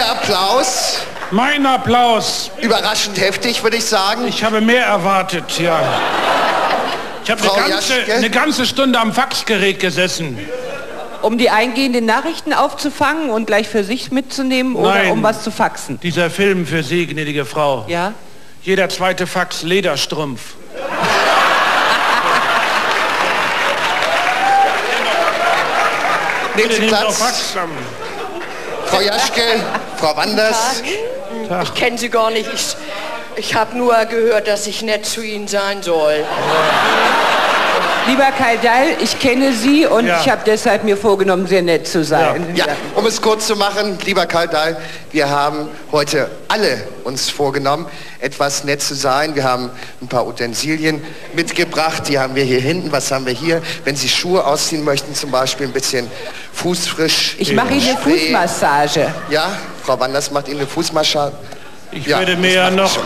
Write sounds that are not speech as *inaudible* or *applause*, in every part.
Applaus. Mein Applaus. Überraschend heftig, würde ich sagen. Ich habe mehr erwartet, ja. Ich habe eine ganze, Jaschke? eine ganze Stunde am Faxgerät gesessen. Um die eingehenden Nachrichten aufzufangen und gleich für sich mitzunehmen oder Nein. um was zu faxen? Dieser Film für Sie, gnädige Frau. Ja? Jeder zweite Fax Lederstrumpf. Nehmen Sie Platz. Frau Jaschke, Frau Wanders. Ich kenne Sie gar nicht. Ich, ich habe nur gehört, dass ich nett zu Ihnen sein soll. Lieber Kai Dahl, ich kenne Sie und Ja. ich habe deshalb mir vorgenommen, sehr nett zu sein. Ja, um es kurz zu machen, lieber Karl Dahl, wir haben heute alle uns vorgenommen, etwas nett zu sein. Wir haben ein paar Utensilien mitgebracht, die haben wir hier hinten. Was haben wir hier? Wenn Sie Schuhe ausziehen möchten, zum Beispiel ein bisschen fußfrisch. Ich mache Ihnen eine. Fußmassage. Ja, Frau Wanders macht Ihnen eine Fußmassage. Ich Ja, würde mir ja noch, sie.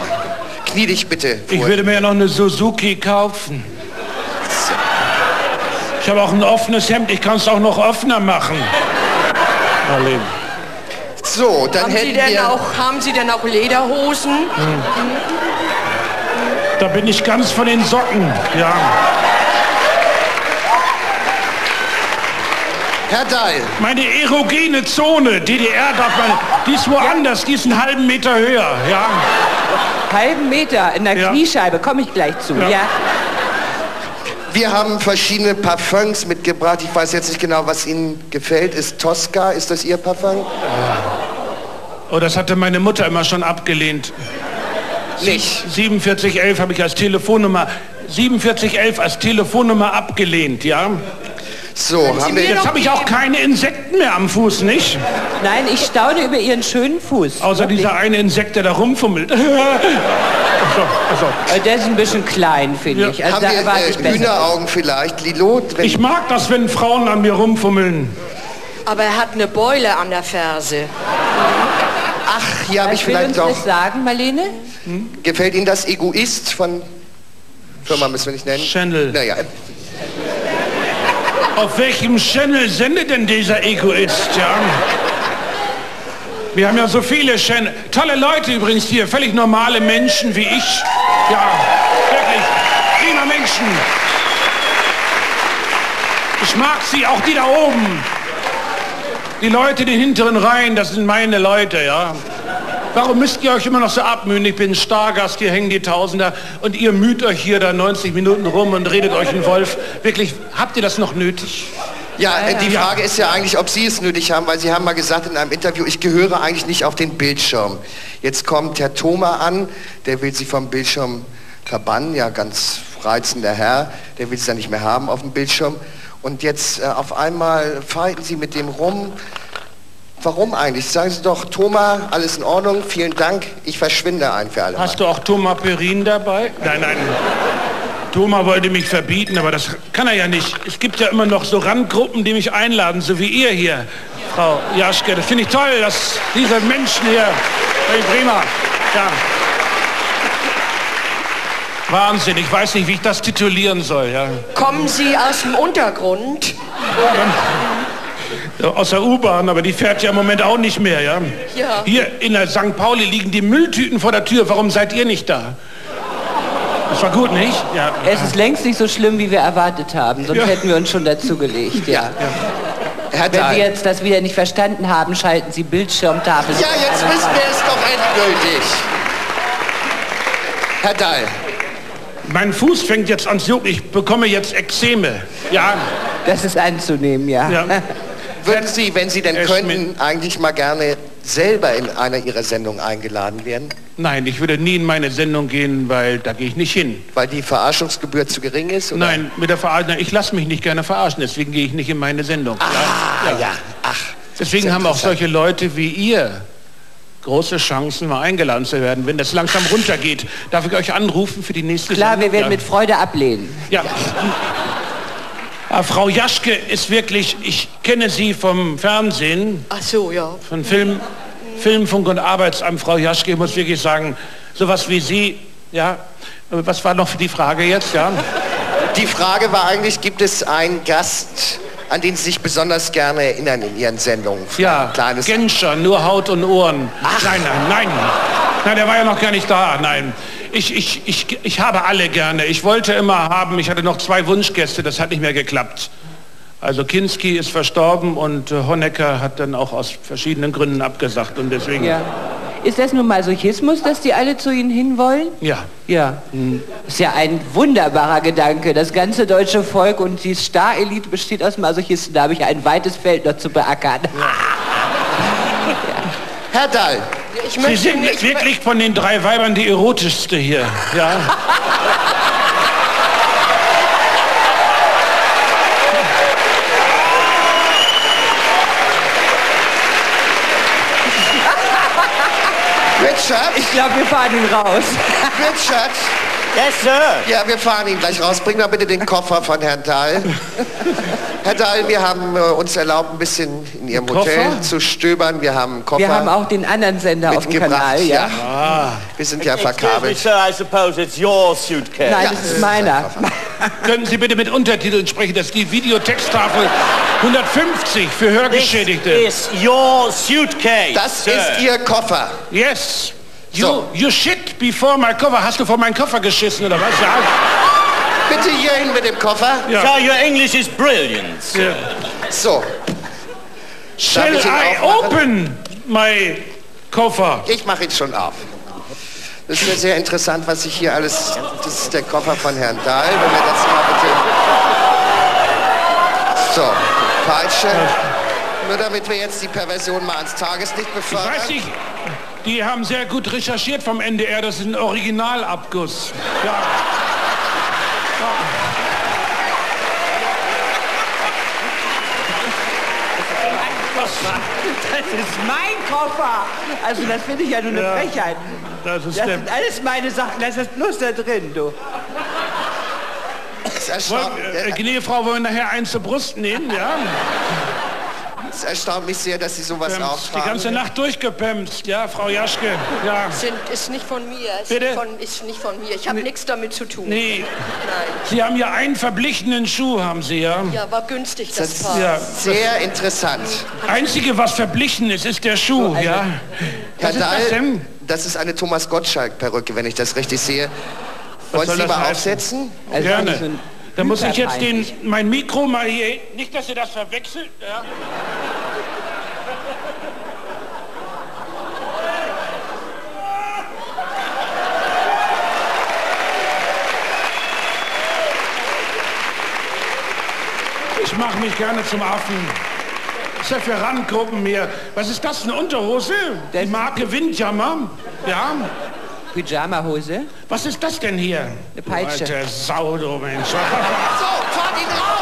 Knie dich bitte. ich vor. würde mir ja noch eine Suzuki kaufen. Ich habe auch ein offenes Hemd. Ich kann es auch noch offener machen. Marlene. So, dann Haben Sie, hätten denn wir... auch, haben Sie denn auch Lederhosen? Da bin ich ganz von den Socken. Ja. Herr Dahl, Meine erogene Zone, DDR darf man, die ist woanders, die ist einen halben Meter höher. Ja. Halben Meter in der Ja. Kniescheibe, komme ich gleich zu. Ja. Ja. wir haben verschiedene Parfums mitgebracht. Ich weiß jetzt nicht genau, was Ihnen gefällt. Ist Tosca, ist das Ihr Parfum? Oh, das hatte meine Mutter immer schon abgelehnt. Nicht. 4711 habe ich als Telefonnummer 4711 als Telefonnummer abgelehnt, ja. So, haben wir... Jetzt habe ich auch keine Insekten mehr am Fuß, nicht? Nein, ich staune über Ihren schönen Fuß. Außer dieser eine Insekt, der da rumfummelt. *laughs* also, also. Äh, Der ist ein bisschen klein, finde Ja. ich. Also haben da wir erwarte äh, ich besser. Hühneraugen vielleicht? Lilo? Wenn, Ich mag das, wenn Frauen an mir rumfummeln. Aber er hat eine Beule an der Ferse. ach, hier habe ich Was will uns vielleicht das noch... sagen, Marlene? Gefällt Ihnen das Egoist von... Firma müssen wir nicht nennen? Channel. Naja, Auf welchem Channel sendet denn dieser Egoist, ja? Wir haben ja so viele Channel. Tolle Leute übrigens hier, völlig normale Menschen wie ich. Ja, wirklich. Prima Menschen. Ich mag sie, auch die da oben. Die Leute in den hinteren Reihen, das sind meine Leute, ja. Warum müsst ihr euch immer noch so abmühen? Ich bin Stargast, hier hängen die Tausender und ihr müht euch hier da 90 Minuten rum und redet euch einen Wolf. Wirklich, habt ihr das noch nötig? ja, äh, die Frage ist ja eigentlich, ob Sie es nötig haben, weil Sie haben mal gesagt in einem Interview, ich gehöre eigentlich nicht auf den Bildschirm. Jetzt kommt Herr Thoma an, der will Sie vom Bildschirm verbannen, ja, ganz reizender Herr, der will Sie dann nicht mehr haben auf dem Bildschirm. Und jetzt äh, auf einmal falten Sie mit dem rum. Warum eigentlich? Sagen Sie doch, Thoma, alles in Ordnung, vielen Dank, ich verschwinde ein für alle. Mal. Hast du auch Thomas Perin dabei? Nein, nein. Thomas wollte mich verbieten, aber das kann er ja nicht. Es gibt ja immer noch so Randgruppen, die mich einladen, so wie ihr hier, Frau Jaschke. Das finde ich toll, dass diese Menschen hier, hey, prima, ja. Wahnsinn, ich weiß nicht, wie ich das titulieren soll, ja. Kommen Sie aus dem Untergrund? Ja, Aus der U-Bahn, aber die fährt ja im Moment auch nicht mehr, ja. Ja. Hier in der St. Pauli liegen die Mülltüten vor der Tür. Warum seid ihr nicht da? Das war gut, nicht? Ja. Es ist längst nicht so schlimm, wie wir erwartet haben. Sonst Ja. hätten wir uns schon dazugelegt. Ja. Herr Wenn Dahl. Sie jetzt das wieder nicht verstanden haben, schalten Sie Bildschirmtafel. Ja, jetzt wissen wir es doch endgültig. Herr Dahl, Mein Fuß fängt jetzt an zu jucken. Ich bekomme jetzt Ekzeme. Ja, Das ist anzunehmen, ja. ja. Würden Sie, wenn Sie denn Herr könnten, eigentlich mal gerne selber in einer Ihrer Sendungen eingeladen werden? Nein, ich würde nie in meine Sendung gehen, weil da gehe ich nicht hin. Weil die Verarschungsgebühr zu gering ist? Oder? Nein, mit der Verarschung. Ich lasse mich nicht gerne verarschen, deswegen gehe ich nicht in meine Sendung. Ah, ja. Ach. Deswegen haben auch solche Leute wie ihr große Chancen, mal eingeladen zu werden, wenn das langsam runtergeht. Darf ich euch anrufen für die nächste Klar, wir Sendung? werden ja. mit Freude ablehnen. Ja. Ah, Frau Jaschke ist wirklich, ich kenne sie vom Fernsehen, Ach so, ja. von Film, Filmfunk und Arbeitsamt, Frau Jaschke, ich muss wirklich sagen, sowas wie Sie, ja, was war noch für die Frage jetzt, ja? Die Frage war eigentlich, gibt es einen Gast an den Sie sich besonders gerne erinnern in Ihren Sendungen? Ja, Ein kleines Genscher, nur Haut und Ohren. Nein, nein, nein. Nein, der war ja noch gar nicht da. Nein. Ich, ich, ich, ich habe alle gerne. Ich wollte immer haben, ich hatte noch zwei Wunschgäste, das hat nicht mehr geklappt. Also Kinski ist verstorben und äh, Honecker hat dann auch aus verschiedenen Gründen abgesagt und deswegen... Ja. Ist das nun Masochismus, dass die alle zu Ihnen hinwollen? Ja. Ja. Ist ja ein wunderbarer Gedanke. Das ganze deutsche Volk und die Star-Elite besteht aus Masochisten. Da habe ich ein weites Feld noch zu beackern. Herr Dahl, Sie möchte sind nicht... wirklich von den drei Weibern die erotischste hier. Ja. Richard, Ich glaube, wir fahren ihn raus. Richard. Yes, sir. Ja, wir fahren ihn gleich raus. Bring mal bitte den Koffer von Herrn Dahl. *laughs* Herr Dahl, wir haben äh, uns erlaubt, ein bisschen in Ihrem Koffer? Hotel zu stöbern. Wir haben einen Koffer Wir haben auch den anderen Sender auf dem mitgebracht. Kanal, ja. Wir sind ja Excuse me, verkabelt. sir, I suppose it's your suitcase. Nein, das ist meiner. *laughs* Können Sie bitte mit Untertiteln sprechen, das ist die Videotexttafel 150 für This Hörgeschädigte. is your suitcase. Das sir. ist Ihr Koffer. Yes. You, So. you shit before my cover. Hast du vor meinen Koffer geschissen oder was? Ja. Bitte hierhin mit dem Koffer. Ja. So your English is brilliant. sir. So, Shall I open my Koffer? ich mache ihn schon auf. Das ist mir sehr interessant, was ich hier alles... Das ist der Koffer von Herrn Dahl. Wenn wir das mal bitte... So, Peitsche. Nur damit wir jetzt die Perversion mal ans Tageslicht befördern. Weiß ich, die haben sehr gut recherchiert vom NDR. Das ist ein Originalabguss. Ja. Das ist mein Koffer. Also das finde ich ja nur eine Ja. Frechheit. Das ist Das sind alles meine Sachen. Das ist bloß da drin, du. Es Wollen, erstaunt, äh, gnädige Frau, wollen wir nachher eins zur Brust nehmen? Ja. Es erstaunt mich sehr, dass Sie sowas Ähm, auch Die ganze Nacht durchgepemst, ja, Frau Jaschke. Ja. Sind, ist nicht von mir. Ist, Bitte? Von, ist nicht von mir. Ich habe nichts damit zu tun. Nee, Nein. Sie haben ja einen verblichenen Schuh, haben Sie ja. Ja, war günstig, das, Das- Paar. Ja. Sehr interessant. Einzige, was verblichen ist, ist der Schuh, ja. Herr Was ist das Dahl, denn? das ist eine Thomas Gottschalk-Perücke, wenn ich das richtig sehe. Wollen soll Sie das mal heißen? aufsetzen? Also Gerne. Da muss ich jetzt den, mein Mikro mal hier, nicht, dass ihr das verwechselt. Ja. Ich mache mich gerne zum Affen. Das ist ja für Randgruppen mehr. Was ist das, eine Unterhose? Die Marke Windjammer? Ja. Pyjama-Hose. Was ist das denn hier? Eine Peitsche. Alte Sau, du Mensch. *laughs* So, fahrt ihn raus!